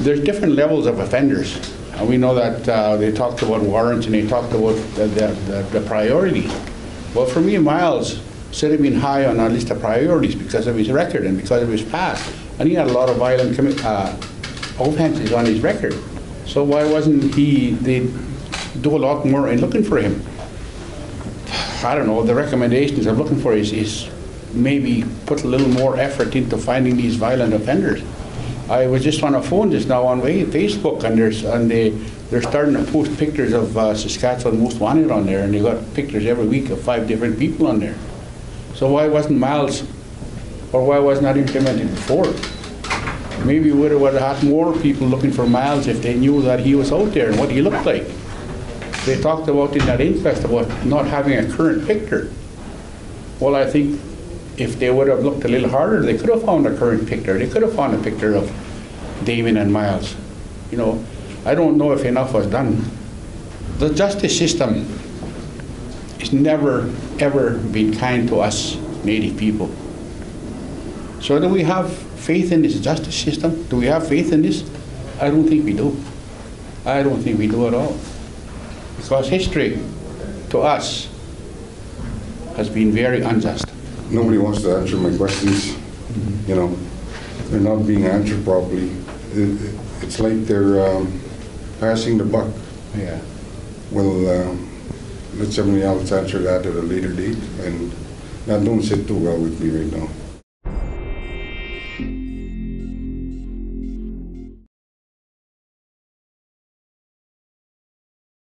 there's different levels of offenders. And we know that uh, they talked about warrants and they talked about the, the, the priorities. Well, for me, Myles should have been high on our list of priorities because of his record and because of his past. And he had a lot of violent commi- uh, offenses on his record. So why wasn't he, they do a lot more in looking for him? I don't know, the recommendations I'm looking for is, is maybe put a little more effort into finding these violent offenders. I was just on a phone just now on Facebook, and there's, and they, they're starting to post pictures of uh, Saskatchewan Most Wanted on there, and they got pictures every week of five different people on there. So why wasn't Myles, or why wasn't implemented before? Maybe we would have had more people looking for Myles if they knew that he was out there and what he looked like. They talked about in that inquest about not having a current picture. Well, I think if they would have looked a little harder, they could have found a current picture. They could have found a picture of Damien and Myles. You know, I don't know if enough was done. The justice system has never, ever been kind to us Native people. So do we have faith in this justice system? Do we have faith in this? I don't think we do. I don't think we do at all. Because history, to us, has been very unjust. Nobody wants to answer my questions, you know, they're not being answered properly. It- it- It's like they're um, passing the buck. Yeah. Well, um, let somebody else answer that at a later date, and that don't sit too well with me right now.